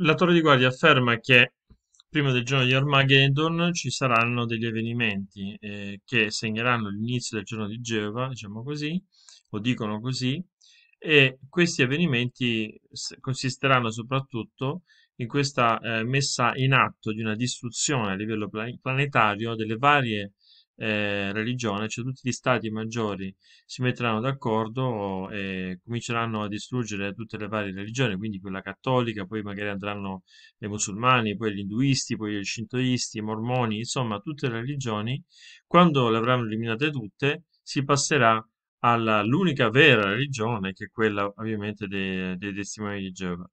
La Torre di Guardia afferma che prima del giorno di Armageddon ci saranno degli avvenimenti eh, che segneranno l'inizio del giorno di Geova, diciamo così, o dicono così, e questi avvenimenti consisteranno soprattutto in questa eh, messa in atto di una distruzione a livello pla- planetario delle varie eh, religioni, cioè tutti gli stati maggiori si metteranno d'accordo e cominceranno a distruggere tutte le varie religioni, quindi quella cattolica, poi magari andranno i musulmani, poi gli induisti, poi gli shintoisti, i mormoni, insomma tutte le religioni, quando le avranno eliminate tutte, si passerà all'unica vera religione, che è quella ovviamente dei, dei testimoni di Geova.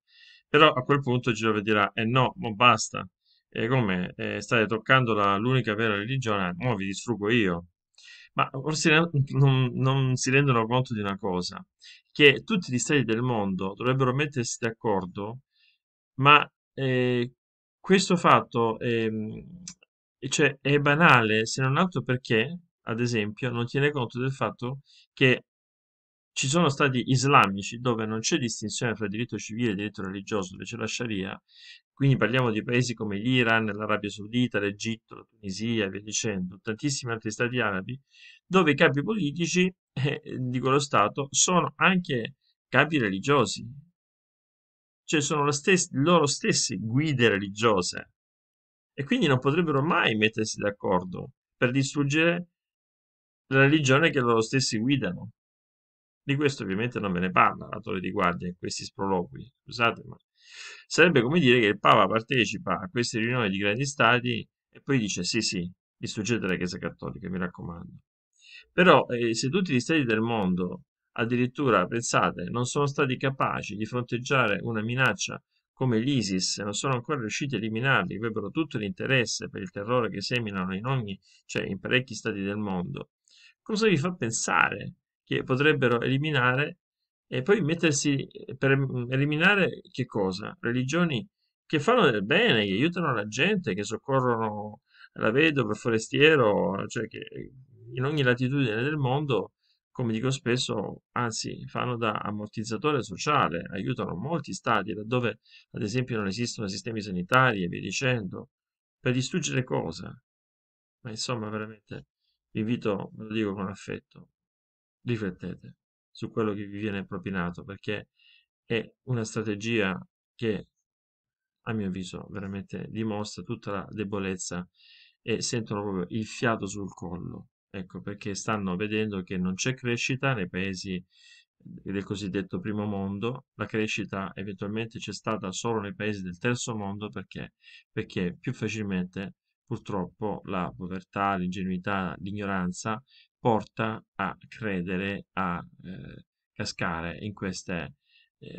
Però a quel punto Geova dirà, eh no, ma basta, e come eh, state toccando l'unica vera religione, mo vi distruggo io. Ma forse non, non si rendono conto di una cosa, che tutti gli stati del mondo dovrebbero mettersi d'accordo, ma eh, questo fatto ehm, cioè, è banale, se non altro perché, ad esempio, non tiene conto del fatto che ci sono stati islamici dove non c'è distinzione fra diritto civile e diritto religioso, dove c'è la Sharia, quindi parliamo di paesi come l'Iran, l'Arabia Saudita, l'Egitto, la Tunisia e via dicendo, tantissimi altri stati arabi, dove i capi politici eh, di quello Stato sono anche capi religiosi, cioè sono lo stes- loro stessi guide religiose e quindi non potrebbero mai mettersi d'accordo per distruggere la religione che loro stessi guidano. Di questo ovviamente non ve ne parla la Torre di Guardia in questi sproloqui, scusate, ma sarebbe come dire che il Papa partecipa a queste riunioni di grandi stati e poi dice sì, sì, distruggete la Chiesa Cattolica, mi raccomando. Però eh, se tutti gli stati del mondo, addirittura, pensate, non sono stati capaci di fronteggiare una minaccia come l'ISIS, non sono ancora riusciti a eliminarli, avrebbero tutto l'interesse per il terrore che seminano in ogni, cioè in parecchi stati del mondo, cosa vi fa pensare che potrebbero eliminare e poi mettersi per eliminare che cosa? Religioni che fanno del bene, che aiutano la gente, che soccorrono la vedova, il forestiero, cioè che in ogni latitudine del mondo, come dico spesso, anzi, fanno da ammortizzatore sociale, aiutano molti stati laddove, ad esempio, non esistono sistemi sanitari e via dicendo, per distruggere cosa? Ma insomma, veramente, vi invito, ve lo dico con affetto, riflettete su quello che vi viene propinato, perché è una strategia che, a mio avviso, veramente dimostra tutta la debolezza e sentono proprio il fiato sul collo. Ecco, perché stanno vedendo che non c'è crescita nei paesi del cosiddetto primo mondo, la crescita eventualmente c'è stata solo nei paesi del terzo mondo perché, perché più facilmente purtroppo la povertà, l'ingenuità, l'ignoranza porta a credere, a eh, cascare in questi eh,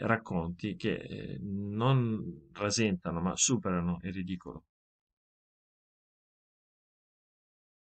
racconti che eh, non rasentano ma superano il ridicolo.